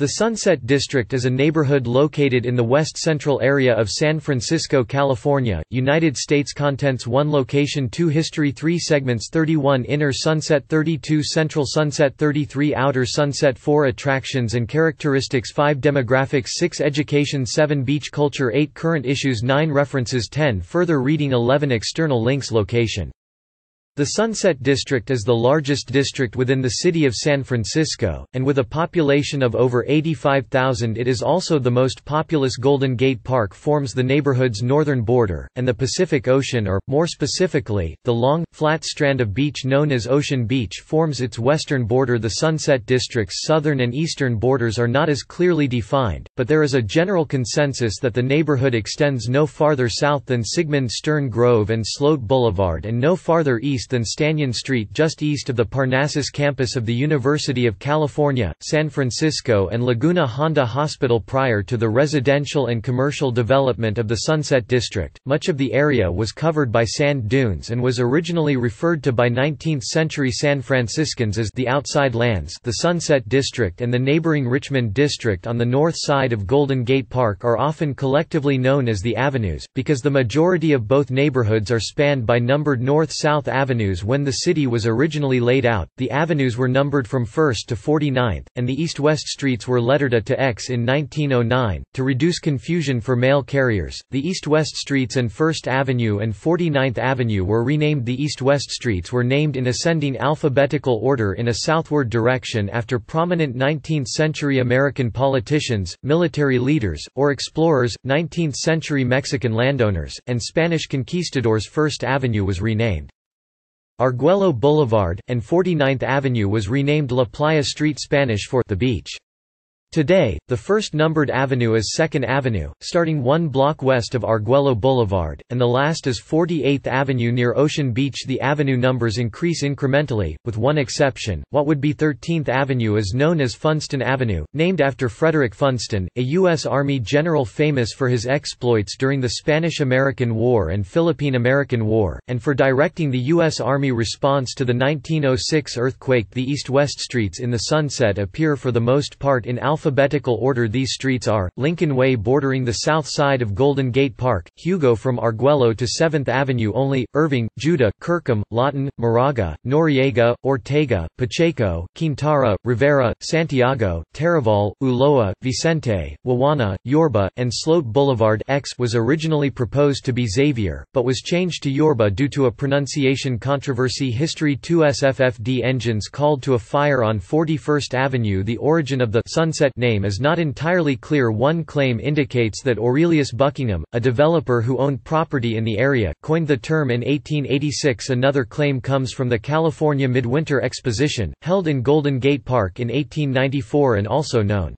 The Sunset District is a neighborhood located in the west-central area of San Francisco, California, United States Contents 1 Location 2 History 3 Segments 31 Inner Sunset 32 Central Sunset 33 Outer Sunset 4 Attractions and Characteristics 5 Demographics 6 Education 7 Beach Culture 8 Current Issues 9 References 10 Further reading 11 External links Location the Sunset District is the largest district within the city of San Francisco, and with a population of over 85,000 it is also the most populous Golden Gate Park forms the neighborhood's northern border, and the Pacific Ocean or, more specifically, the long, flat strand of beach known as Ocean Beach forms its western border. The Sunset District's southern and eastern borders are not as clearly defined, but there is a general consensus that the neighborhood extends no farther south than Sigmund Stern Grove and Sloat Boulevard and no farther east east than Stanyan Street just east of the Parnassus campus of the University of California, San Francisco and Laguna Honda Hospital prior to the residential and commercial development of the Sunset District. Much of the area was covered by sand dunes and was originally referred to by 19th-century San Franciscans as the outside lands. The Sunset District and the neighboring Richmond District on the north side of Golden Gate Park are often collectively known as the Avenues because the majority of both neighborhoods are spanned by numbered north-south avenues avenues when the city was originally laid out, the avenues were numbered from 1st to 49th, and the east-west streets were lettered A to X in 1909. To reduce confusion for mail carriers, the east-west streets and 1st Avenue and 49th Avenue were renamed The east-west streets were named in ascending alphabetical order in a southward direction after prominent 19th-century American politicians, military leaders, or explorers, 19th-century Mexican landowners, and Spanish conquistadors First Avenue was renamed. Arguello Boulevard, and 49th Avenue was renamed La Playa Street Spanish for the beach. Today, the first numbered avenue is 2nd Avenue, starting one block west of Arguello Boulevard, and the last is 48th Avenue near Ocean Beach. The avenue numbers increase incrementally, with one exception. What would be 13th Avenue is known as Funston Avenue, named after Frederick Funston, a U.S. Army general famous for his exploits during the Spanish-American War and Philippine-American War, and for directing the U.S. Army response to the 1906 earthquake. The east-west streets in the Sunset appear for the most part in alphabetical alphabetical order these streets are, Lincoln Way bordering the south side of Golden Gate Park, Hugo from Arguello to 7th Avenue only, Irving, Judah, Kirkham, Lawton, Moraga, Noriega, Ortega, Pacheco, Quintara, Rivera, Santiago, Taraval, Ulloa, Vicente, Wawona, Yorba, and Sloat Boulevard X was originally proposed to be Xavier, but was changed to Yorba due to a pronunciation controversy History 2 SFFD engines called to a fire on 41st Avenue The origin of the Sunset name is not entirely clear. One claim indicates that Aurelius Buckingham, a developer who owned property in the area, coined the term in 1886 another claim comes from the California Midwinter Exposition, held in Golden Gate Park in 1894 and also known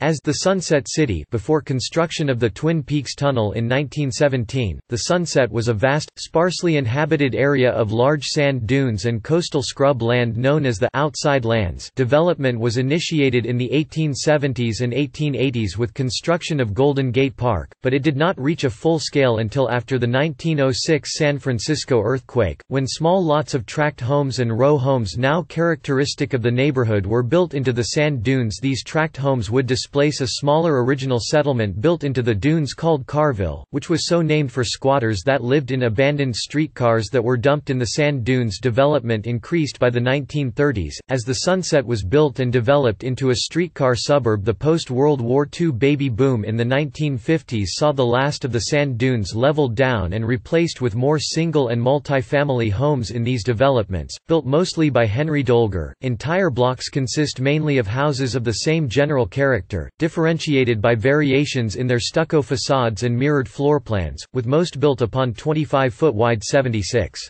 as the Sunset City before construction of the Twin Peaks Tunnel in 1917, the Sunset was a vast, sparsely inhabited area of large sand dunes and coastal scrub land known as the «outside lands» development was initiated in the 1870s and 1880s with construction of Golden Gate Park, but it did not reach a full scale until after the 1906 San Francisco earthquake, when small lots of tract homes and row homes now characteristic of the neighborhood were built into the sand dunes these tract homes would display displace a smaller original settlement built into the dunes called Carville, which was so named for squatters that lived in abandoned streetcars that were dumped in the sand dunes. Development increased by the 1930s, as the Sunset was built and developed into a streetcar suburb. The post World War II baby boom in the 1950s saw the last of the sand dunes leveled down and replaced with more single and multi-family homes in these developments, built mostly by Henry Doelger. Entire blocks consist mainly of houses of the same general character differentiated by variations in their stucco facades and mirrored floor plans, with most built upon 25-foot wide 76.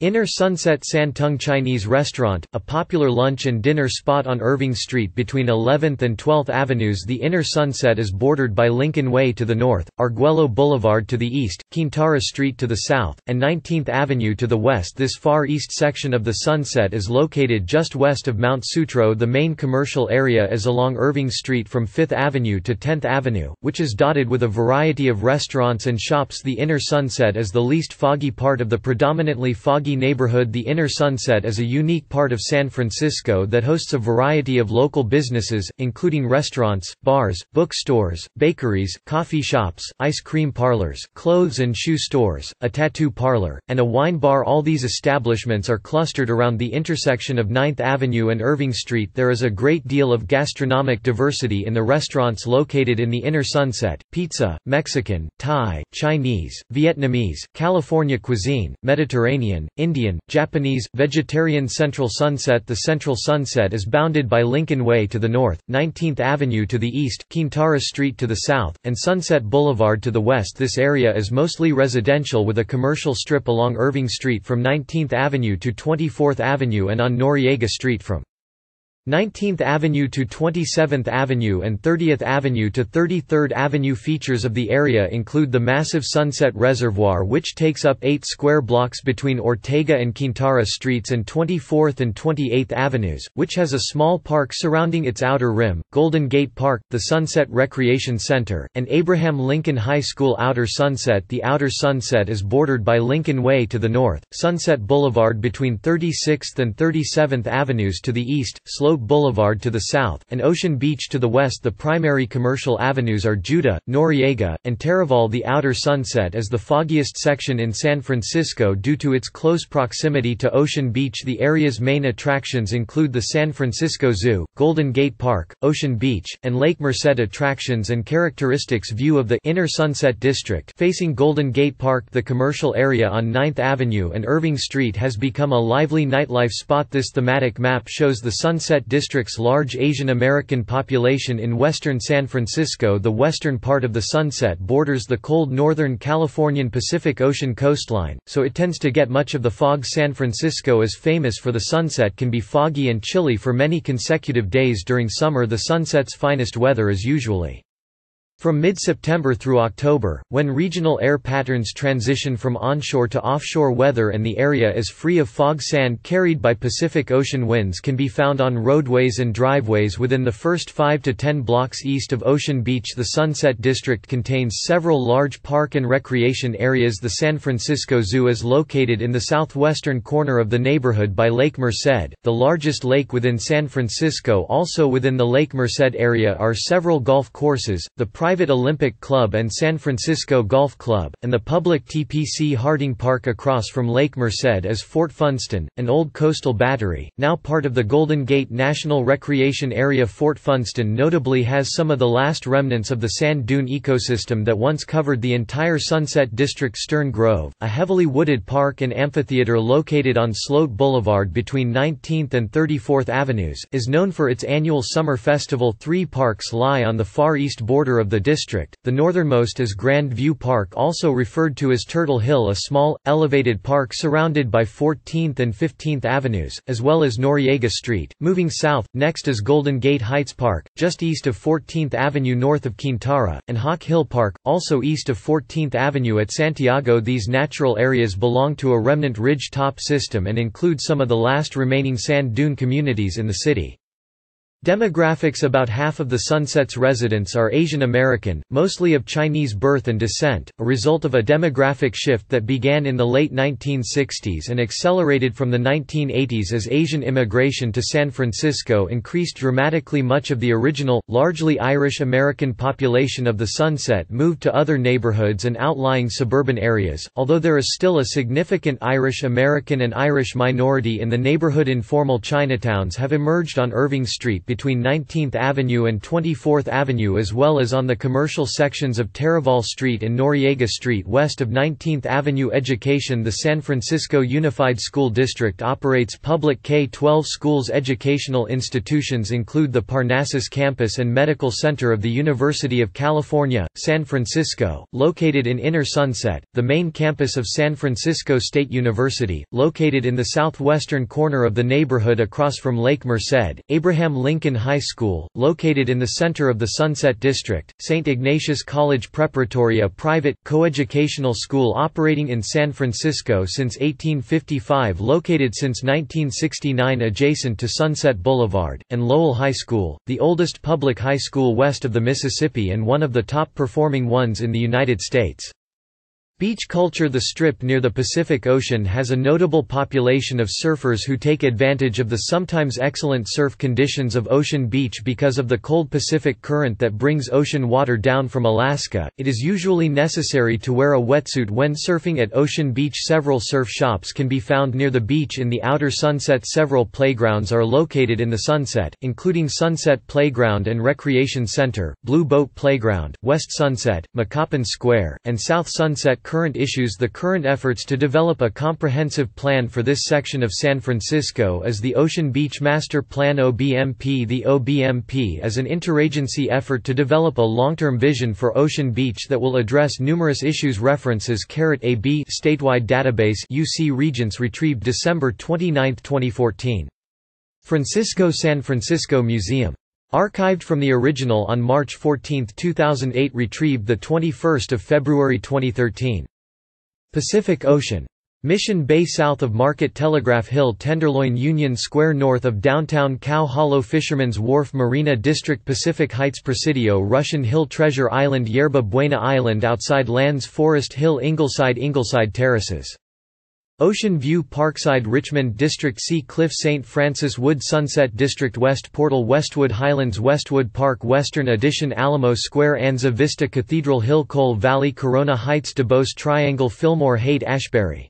Inner Sunset Santung Chinese Restaurant, a popular lunch and dinner spot on Irving Street between 11th and 12th Avenues. The Inner Sunset is bordered by Lincoln Way to the north, Arguello Boulevard to the east, Quintara Street to the south, and 19th Avenue to the west. This far east section of the Sunset is located just west of Mount Sutro. The main commercial area is along Irving Street from 5th Avenue to 10th Avenue, which is dotted with a variety of restaurants and shops. The Inner Sunset is the least foggy part of the predominantly foggy neighborhood The Inner Sunset is a unique part of San Francisco that hosts a variety of local businesses, including restaurants, bars, bookstores, bakeries, coffee shops, ice cream parlors, clothes and shoe stores, a tattoo parlor, and a wine bar. All these establishments are clustered around the intersection of 9th Avenue and Irving Street. There is a great deal of gastronomic diversity in the restaurants located in the Inner Sunset, pizza, Mexican, Thai, Chinese, Vietnamese, California cuisine, Mediterranean, Indian, Japanese, vegetarian Central Sunset. The Central Sunset is bounded by Lincoln Way to the north, 19th Avenue to the east, Quintara Street to the south, and Sunset Boulevard to the west. This area is mostly residential with a commercial strip along Irving Street from 19th Avenue to 24th Avenue and on Noriega Street from 19th Avenue to 27th Avenue and 30th Avenue to 33rd Avenue Features of the area include the massive Sunset Reservoir which takes up 8 square blocks between Ortega and Quintara Streets and 24th and 28th Avenues, which has a small park surrounding its outer rim, Golden Gate Park, the Sunset Recreation Center, and Abraham Lincoln High School Outer Sunset. The Outer Sunset is bordered by Lincoln Way to the north, Sunset Boulevard between 36th and 37th Avenues to the east, Sloat Boulevard to the south, and Ocean Beach to the west. The primary commercial avenues are Judah, Noriega, and Taraval The outer Sunset is the foggiest section in San Francisco due to its close proximity to Ocean Beach. The area's main attractions include the San Francisco Zoo, Golden Gate Park, Ocean Beach, and Lake Merced attractions and characteristics. View of the Inner Sunset District facing Golden Gate Park. The commercial area on 9th Avenue and Irving Street has become a lively nightlife spot. This thematic map shows the Sunset District's large Asian American population in western San Francisco. The western part of the Sunset borders the cold northern Californian Pacific Ocean coastline, so it tends to get much of the fog. San Francisco is famous for the sunset can be foggy and chilly for many consecutive days during summer. The sunset's finest weather is usually from mid-September through October, when regional air patterns transition from onshore to offshore weather and the area is free of fog sand carried by Pacific Ocean winds can be found on roadways and driveways within the first 5 to 10 blocks east of Ocean Beach. The Sunset District contains several large park and recreation areas. The San Francisco Zoo is located in the southwestern corner of the neighborhood by Lake Merced, the largest lake within San Francisco Also within the Lake Merced area are several golf courses, the private Olympic Club and San Francisco Golf Club, and the public TPC Harding Park across from Lake Merced is Fort Funston, an old coastal battery, now part of the Golden Gate National Recreation Area. Fort Funston notably has some of the last remnants of the sand dune ecosystem that once covered the entire Sunset District Stern Grove, a heavily wooded park and amphitheater located on Sloat Boulevard between 19th and 34th Avenues, is known for its annual summer festival. Three parks lie on the far east border of the the district, the northernmost is Grand View Park also referred to as Turtle Hill a small, elevated park surrounded by 14th and 15th Avenues, as well as Noriega Street. Moving south, next is Golden Gate Heights Park, just east of 14th Avenue north of Quintara, and Hawk Hill Park, also east of 14th Avenue at Santiago These natural areas belong to a remnant ridge top system and include some of the last remaining sand dune communities in the city. Demographics About half of the Sunset's residents are Asian American, mostly of Chinese birth and descent, a result of a demographic shift that began in the late 1960s and accelerated from the 1980s as Asian immigration to San Francisco increased dramatically. Much of the original, largely Irish American population of the Sunset moved to other neighborhoods and outlying suburban areas, although there is still a significant Irish American and Irish minority in the neighborhood. Informal Chinatowns have emerged on Irving Street, between 19th Avenue and 24th Avenue as well as on the commercial sections of Taraval Street and Noriega Street west of 19th Avenue. Education The San Francisco Unified School District operates public K-12 schools. Educational institutions include the Parnassus Campus and Medical Center of the University of California, San Francisco, located in Inner Sunset, the main campus of San Francisco State University, located in the southwestern corner of the neighborhood across from Lake Merced, Abraham Lincoln High School, located in the center of the Sunset District, St. Ignatius College Preparatory a private, coeducational school operating in San Francisco since 1855 located since 1969 adjacent to Sunset Boulevard, and Lowell High School, the oldest public high school west of the Mississippi and one of the top performing ones in the United States. Beach culture The Strip near the Pacific Ocean has a notable population of surfers who take advantage of the sometimes excellent surf conditions of Ocean Beach because of the cold Pacific current that brings ocean water down from Alaska. It is usually necessary to wear a wetsuit when surfing at Ocean Beach. Several surf shops can be found near the beach in the outer Sunset. Several playgrounds are located in the Sunset, including Sunset Playground and Recreation Center, Blue Boat Playground, West Sunset, McCoppin Square, and South Sunset current issues The current efforts to develop a comprehensive plan for this section of San Francisco is the Ocean Beach Master Plan OBMP The OBMP is an interagency effort to develop a long-term vision for Ocean Beach that will address numerous issues references Carrot AB statewide database UC Regents retrieved December 29, 2014. Francisco San Francisco Museum Archived from the original on March 14, 2008 retrieved 21 February 2013. Pacific Ocean. Mission Bay south of Market Telegraph Hill Tenderloin Union Square north of downtown Cow Hollow Fisherman's Wharf Marina District Pacific Heights Presidio Russian Hill Treasure Island Yerba Buena Island outside Lands Forest Hill Ingleside Ingleside Terraces Ocean View Parkside Richmond District Sea Cliff St. Francis Wood Sunset District West Portal Westwood Highlands Westwood Park Western Addition Alamo Square Anza Vista Cathedral Hill Cole Valley Corona Heights Duboce Triangle Fillmore Haight Ashbury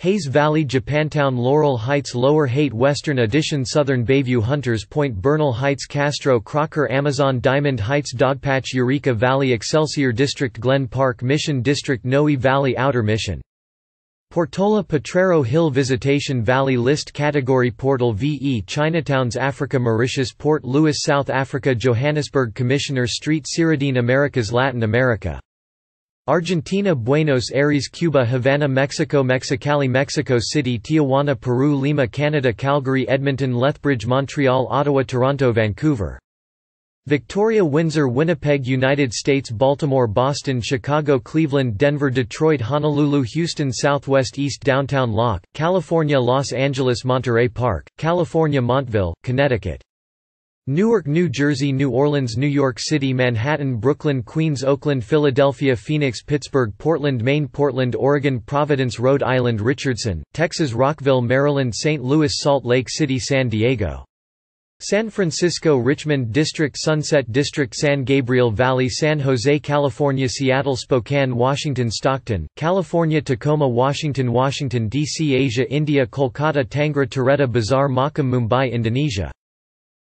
Hayes Valley Japantown Laurel Heights Lower Haight Western Addition Southern Bayview Hunters Point Bernal Heights Castro Crocker Amazon Diamond Heights Dogpatch Eureka Valley Excelsior District Glen Park Mission District Noe Valley Outer Mission Portola Potrero Hill Visitation Valley List Category Portal VE Chinatowns Africa Mauritius Port Louis South Africa Johannesburg Commissioner Street Cyrildene Americas Latin America. Argentina Buenos Aires Cuba Havana Mexico Mexicali Mexico City Tijuana Peru Lima Canada Calgary Edmonton Lethbridge Montreal Ottawa Toronto Vancouver Victoria Windsor Winnipeg United States Baltimore Boston Chicago Cleveland Denver Detroit Honolulu Houston Southwest East Downtown Locke, California Los Angeles Monterey Park, California Montville, Connecticut Newark, New Jersey New Orleans New York City Manhattan Brooklyn Queens Oakland Philadelphia Phoenix Pittsburgh Portland Maine Portland Oregon Providence Rhode Island Richardson, Texas Rockville Maryland St. Louis Salt Lake City San Diego San Francisco Richmond District Sunset District San Gabriel Valley San Jose California Seattle Spokane Washington Stockton, California Tacoma Washington Washington D.C. Asia India Kolkata Tangra Tiretta Bazar Makam Mumbai Indonesia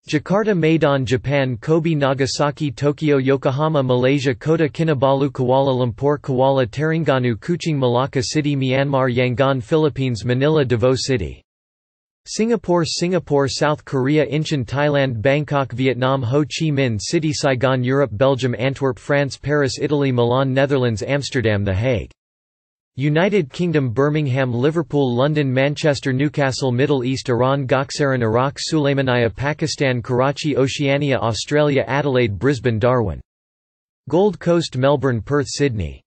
Jakarta Medan Japan Kobe Nagasaki Tokyo Yokohama Malaysia Kota Kinabalu Kuala Lumpur Kuala Terengganu Kuching Malacca City Myanmar Yangon Philippines Manila Davao City Singapore Singapore South Korea Incheon Thailand Bangkok Vietnam Ho Chi Minh City Saigon Europe Belgium Antwerp France Paris Italy Milan Netherlands Amsterdam The Hague. United Kingdom Birmingham Liverpool London Manchester Newcastle Middle East Iran Goksaran Iraq Sulaymaniyah Pakistan Karachi Oceania Australia Adelaide Brisbane Darwin. Gold Coast Melbourne Perth Sydney